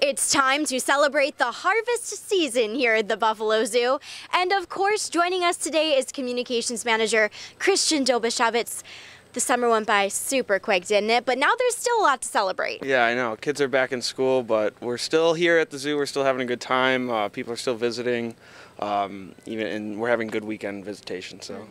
It's time to celebrate the harvest season here at the Buffalo Zoo. And of course, joining us today is Communications Manager Christian Dobashevitz. The summer went by super quick, didn't it? But now there's still a lot to celebrate. Yeah, I know. Kids are back in school, but we're still here at the zoo. We're still having a good time. Uh, people are still visiting, um, even, and we're having good weekend visitation. So.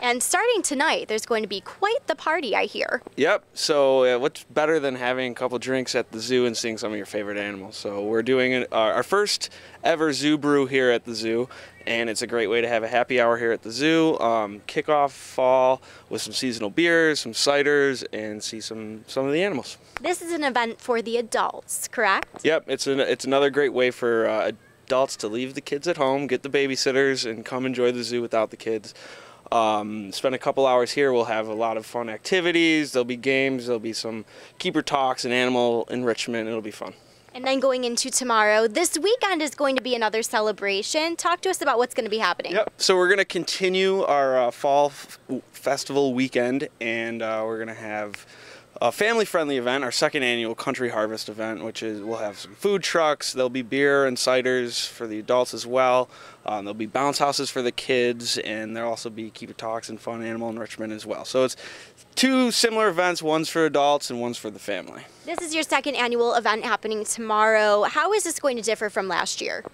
And starting tonight, there's going to be quite the party, I hear. Yep. So uh, what's better than having a couple drinks at the zoo and seeing some of your favorite animals? So we're doing an, uh, our first ever zoo brew here at the zoo, and it's a great way to have a happy hour here at the zoo. Um, kick off fall with some seasonal beers, some ciders, and see some some of the animals. This is an event for the adults, correct? Yep. It's an, it's another great way for uh, adults to leave the kids at home, get the babysitters, and come enjoy the zoo without the kids. Um, spend a couple hours here. We'll have a lot of fun activities. There'll be games. There'll be some keeper talks and animal enrichment. It'll be fun. And then going into tomorrow, this weekend is going to be another celebration. Talk to us about what's going to be happening. Yep. So we're going to continue our uh, fall festival weekend, and uh, we're going to have a family-friendly event, our second annual Country Harvest event, which is we'll have some food trucks. There'll be beer and ciders for the adults as well. Um, there'll be bounce houses for the kids, and there'll also be keeper talks and fun animal enrichment as well. So it's two similar events. One's for adults and one's for the family. This is your second annual event happening tomorrow. How is this going to differ from last year?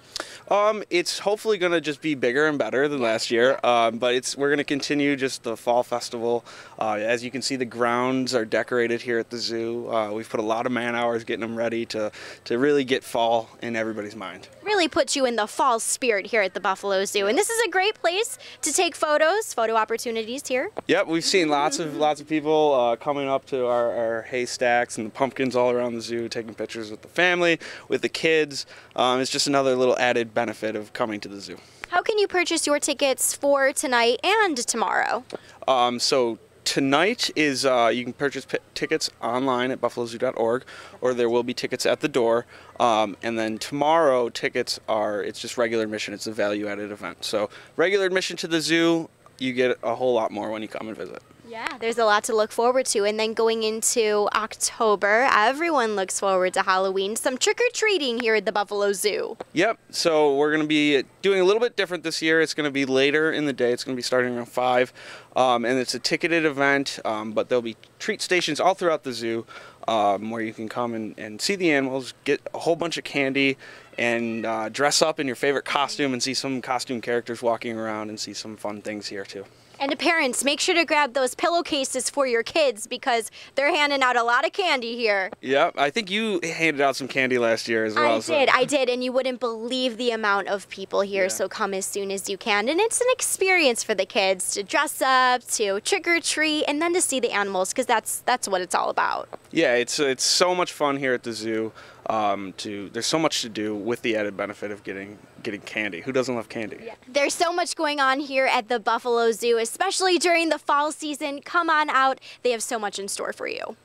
Um, it's hopefully going to just be bigger and better than last year, um, but it's we're going to continue just the fall festival. Uh, as you can see, the grounds are decorated here at the zoo. Uh, we've put a lot of man hours getting them ready to to really get fall in everybody's mind. Really puts you in the fall spirit here at the Buffalo Zoo, and this is a great place to take photos, photo opportunities here. Yep, we've seen lots of lots of people uh, coming up to our, our haystacks and the pumpkins all around the zoo, taking pictures with the family, with the kids. Um, it's just another little added benefit of coming to the zoo. How can you purchase your tickets for tonight and tomorrow? Um, so tonight is uh, you can purchase tickets online at buffalozoo.org, or there will be tickets at the door. Um, and then tomorrow, tickets are it's just regular admission. It's a value-added event. So regular admission to the zoo, you get a whole lot more when you come and visit. Yeah, there's a lot to look forward to. And then going into October, everyone looks forward to Halloween. Some trick or treating here at the Buffalo Zoo. Yep. So we're going to be doing a little bit different this year. It's going to be later in the day. It's going to be starting around five, um, and it's a ticketed event. Um, but there'll be treat stations all throughout the zoo um, where you can come and, and see the animals, get a whole bunch of candy, and uh, dress up in your favorite costume and see some costume characters walking around and see some fun things here too. And to parents, make sure to grab those pillowcases for your kids because they're handing out a lot of candy here. Yep, I think you handed out some candy last year as well. I so- did, I did, and you wouldn't believe the amount of people here, Yeah. so come as soon as you can. And it's an experience for the kids to dress up, to trick or treat, and then to see the animals because that's that's what it's all about. Yeah, it's it's so much fun here at the zoo. Um, to there's so much to do with the added benefit of getting getting candy. Who doesn't love candy? There's so much going on here at the Buffalo Zoo, especially during the fall season. Come on out, they have so much in store for you.